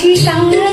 心上人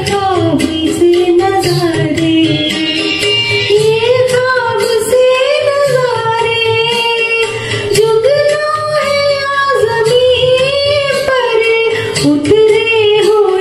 खाब से नजारे। ये खाब से नजारे जुगना पर उतरे हो